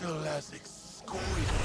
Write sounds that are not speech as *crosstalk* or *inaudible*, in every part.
till as exquisite.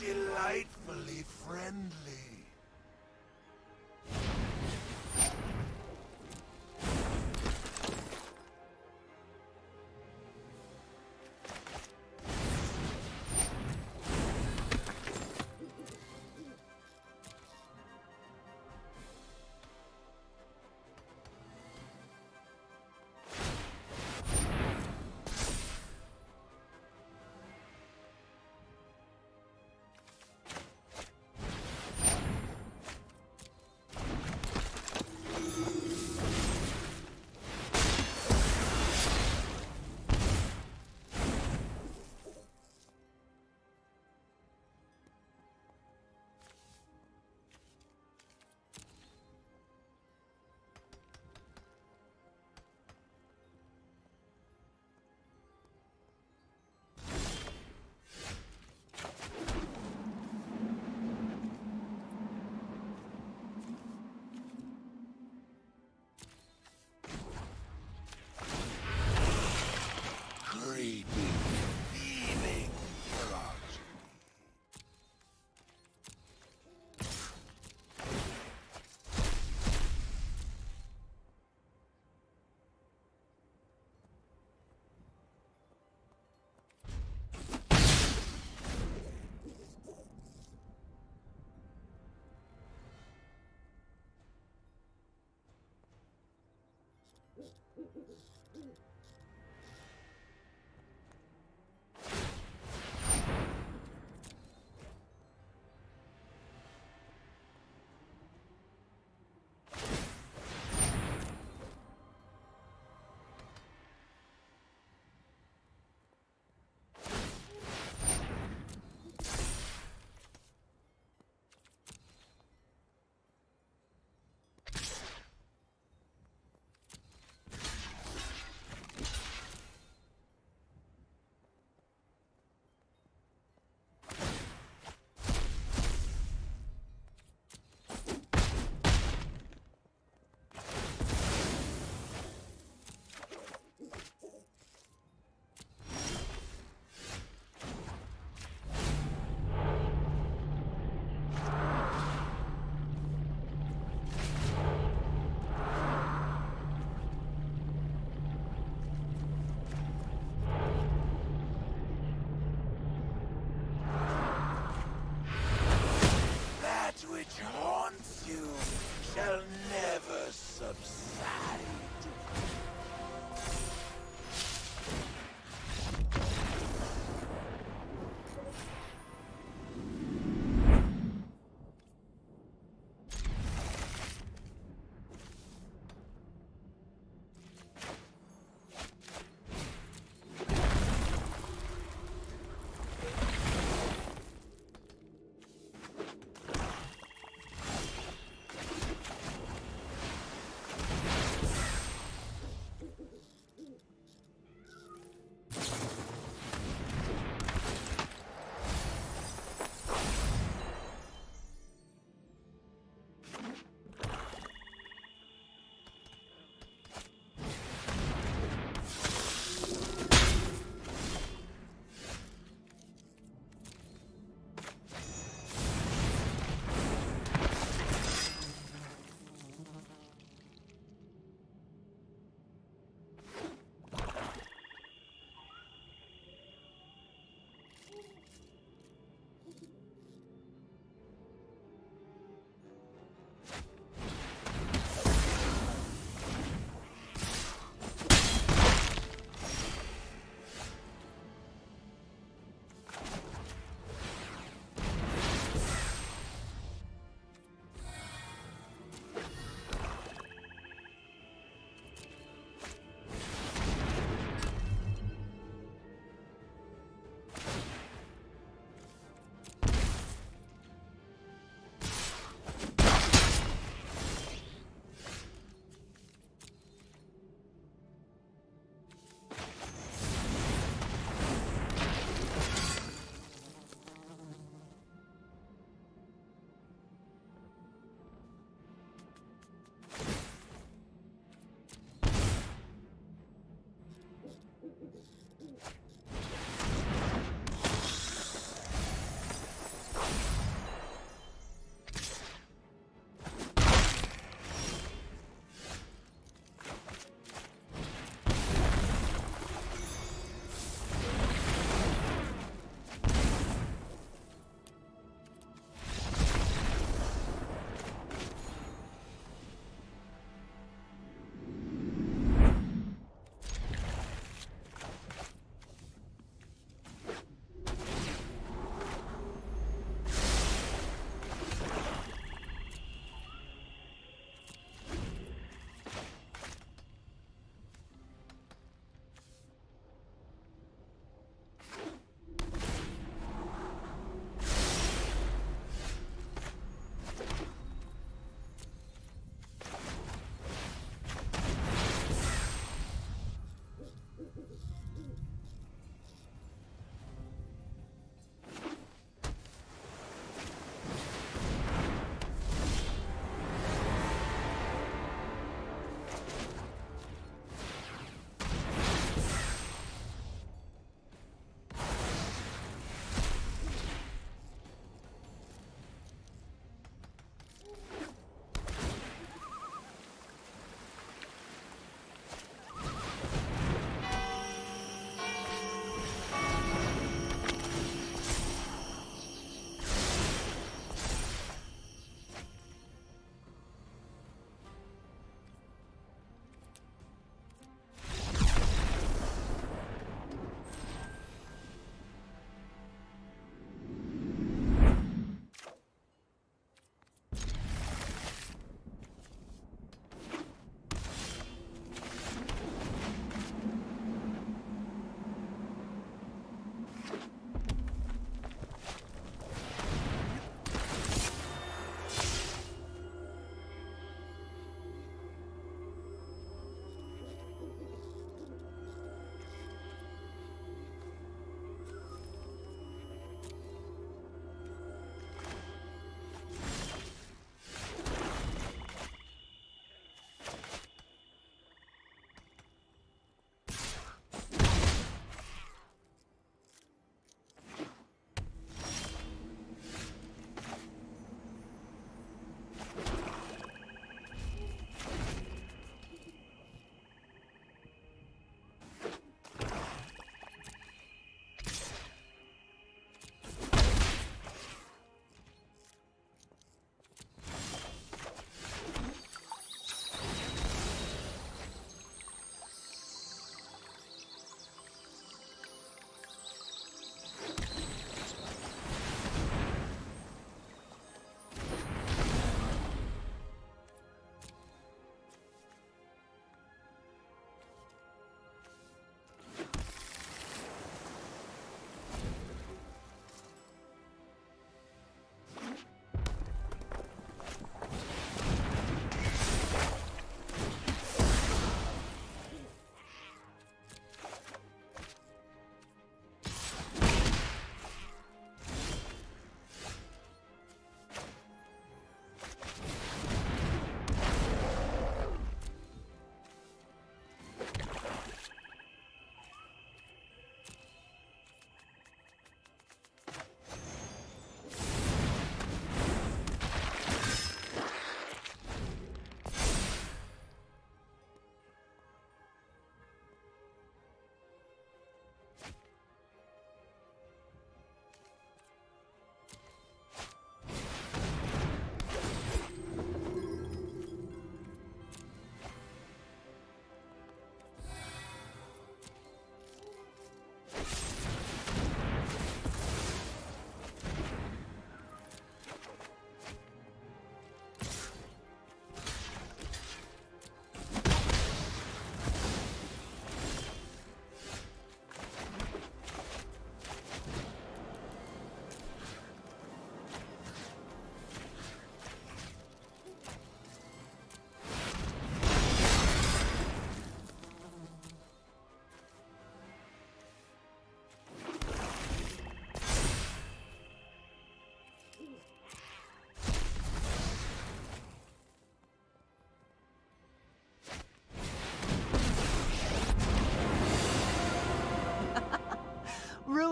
delight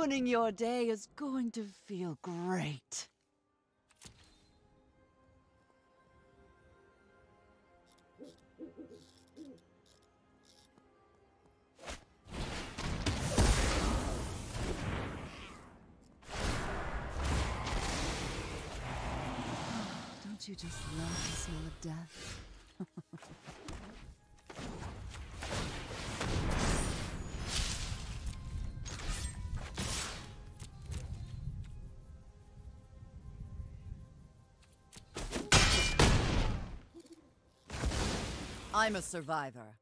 Ruining your day is going to feel great. I'm a survivor.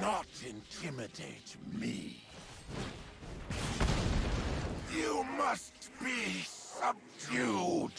Cannot intimidate me. You must be subdued.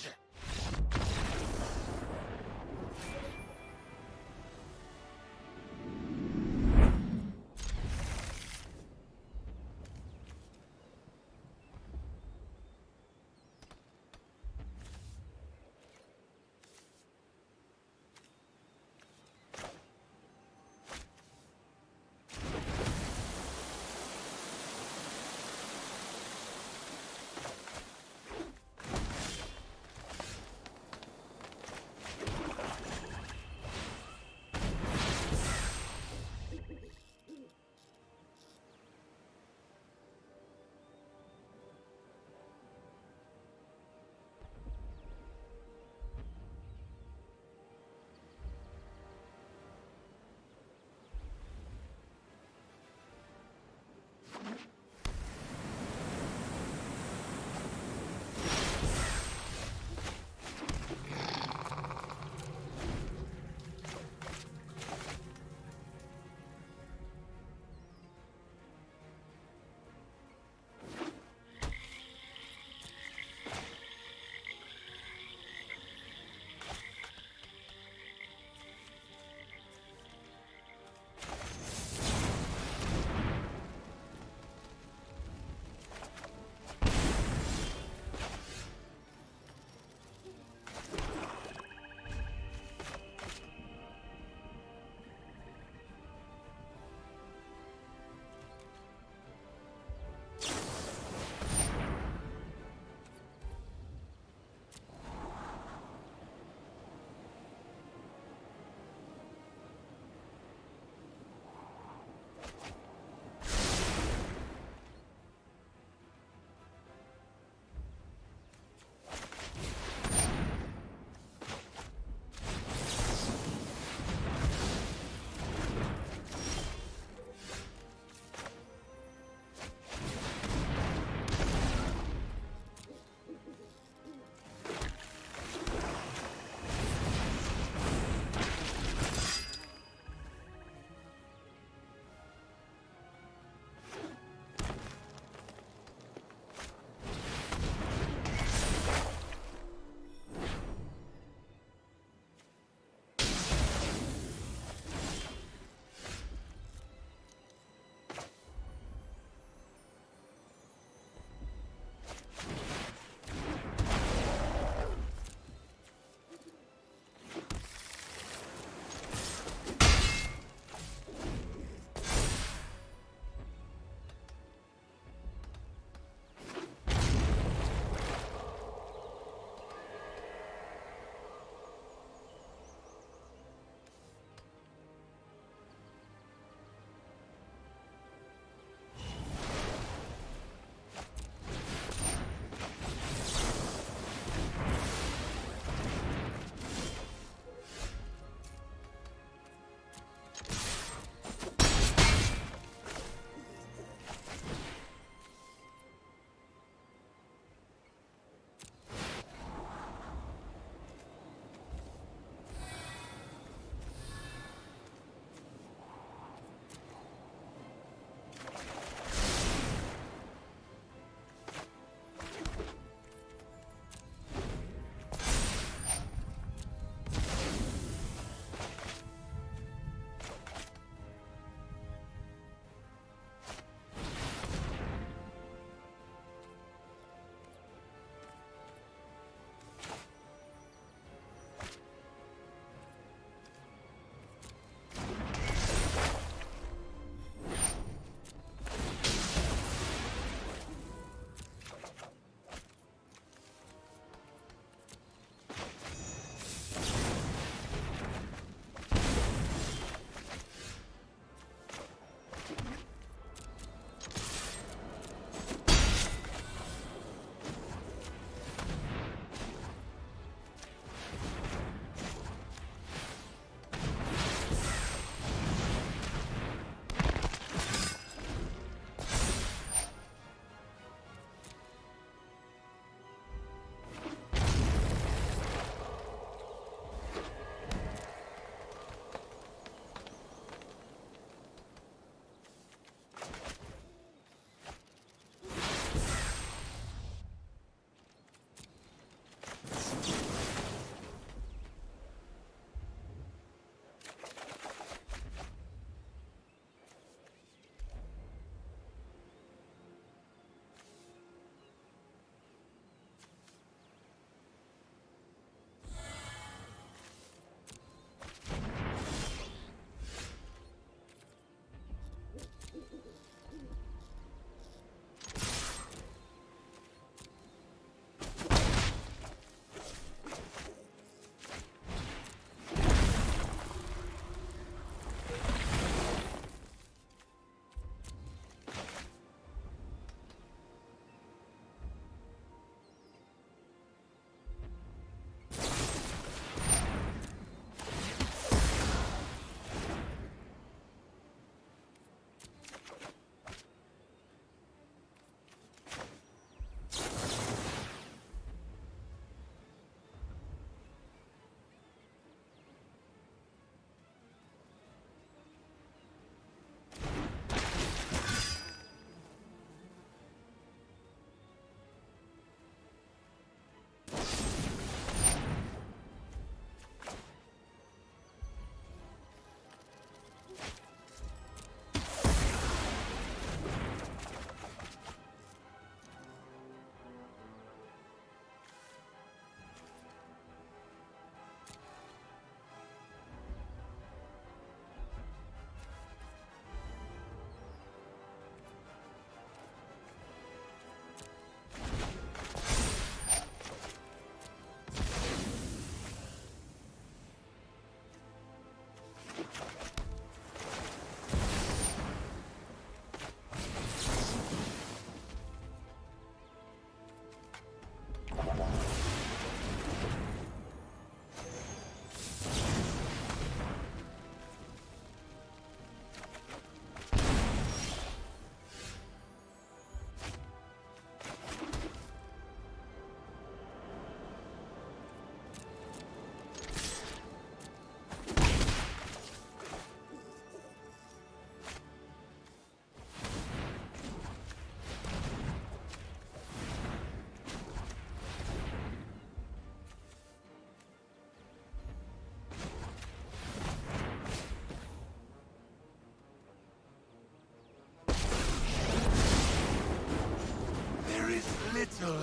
Little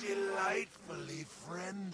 delightfully friendly.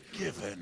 forgiven.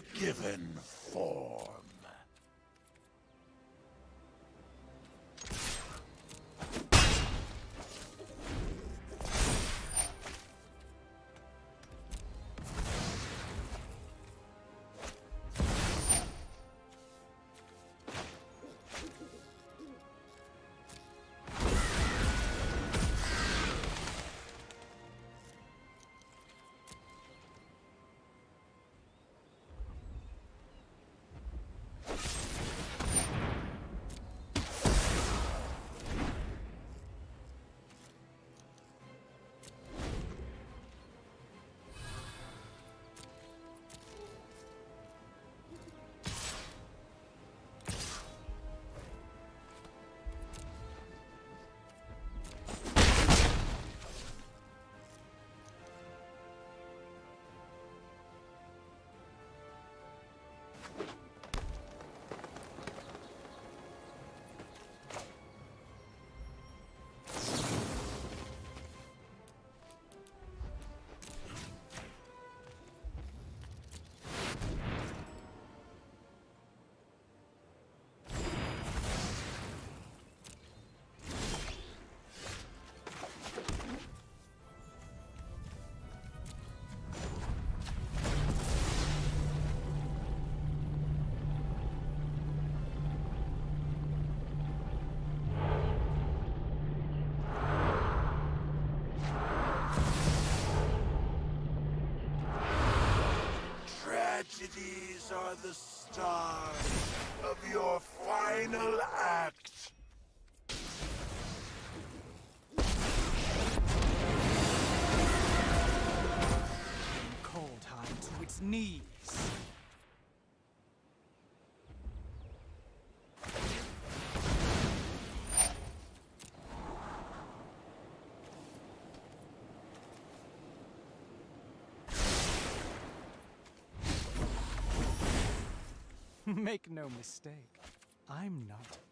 forgiven given for. of your *laughs* Make no mistake, I'm not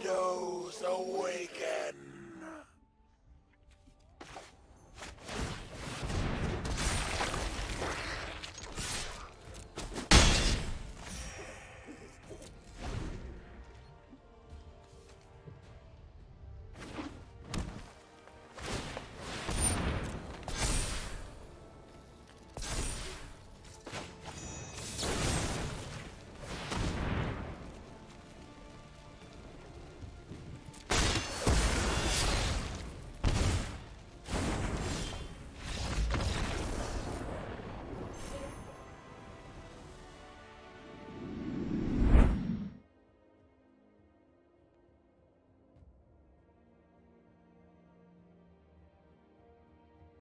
shadows awaken.